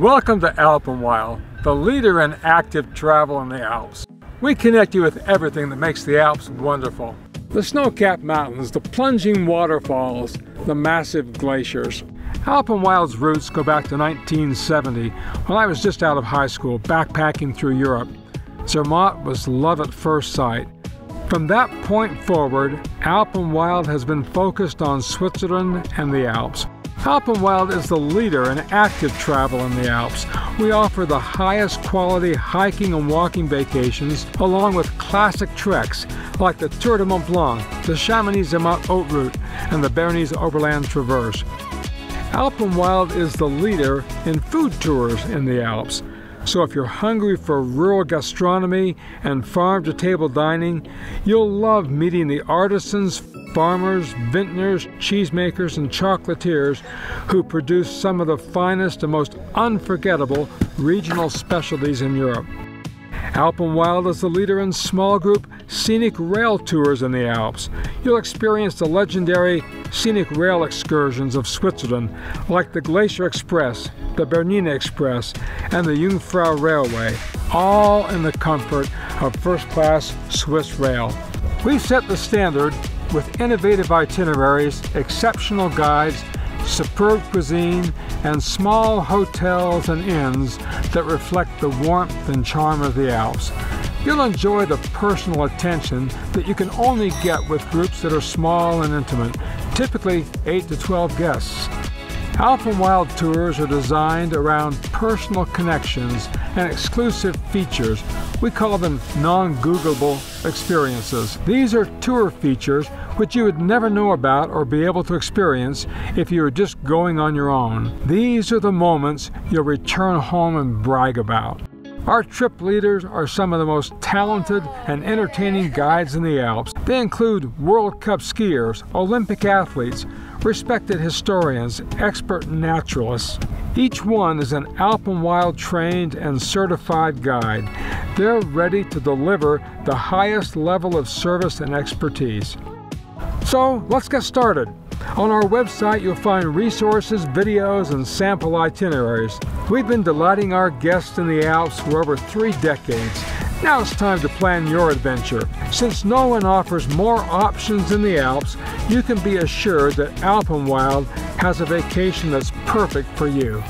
Welcome to Alpenwild, the leader in active travel in the Alps. We connect you with everything that makes the Alps wonderful. The snow-capped mountains, the plunging waterfalls, the massive glaciers. Alpenwild's roots go back to 1970 when I was just out of high school backpacking through Europe. Zermatt was love at first sight. From that point forward, Alpenwild has been focused on Switzerland and the Alps. Alpenwild is the leader in active travel in the Alps. We offer the highest quality hiking and walking vacations along with classic treks like the Tour de Mont Blanc, the Chamonix Zermatt Haute Route, and the Bernese Oberland Traverse. Alpenwild is the leader in food tours in the Alps. So if you're hungry for rural gastronomy and farm-to-table dining, you'll love meeting the artisans, farmers, vintners, cheesemakers, and chocolatiers who produce some of the finest and most unforgettable regional specialties in Europe. Alpenwild is the leader in small group scenic rail tours in the Alps. You'll experience the legendary scenic rail excursions of Switzerland, like the Glacier Express, the Bernina Express, and the Jungfrau Railway, all in the comfort of first-class Swiss rail. We've set the standard with innovative itineraries, exceptional guides, superb cuisine, and small hotels and inns that reflect the warmth and charm of the Alps. You'll enjoy the personal attention that you can only get with groups that are small and intimate, typically 8 to 12 guests. Alpenwild tours are designed around personal connections and exclusive features. We call them non-Googleable experiences. These are tour features which you would never know about or be able to experience if you were just going on your own. These are the moments you'll return home and brag about. Our trip leaders are some of the most talented and entertaining guides in the Alps. They include World Cup skiers, Olympic athletes, respected historians, expert naturalists. Each one is an Alpenwild trained and certified guide. They're ready to deliver the highest level of service and expertise. So let's get started. On our website, you'll find resources, videos, and sample itineraries. We've been delighting our guests in the Alps for over three decades. Now it's time to plan your adventure. Since no one offers more options in the Alps, you can be assured that Alpenwild has a vacation that's perfect for you.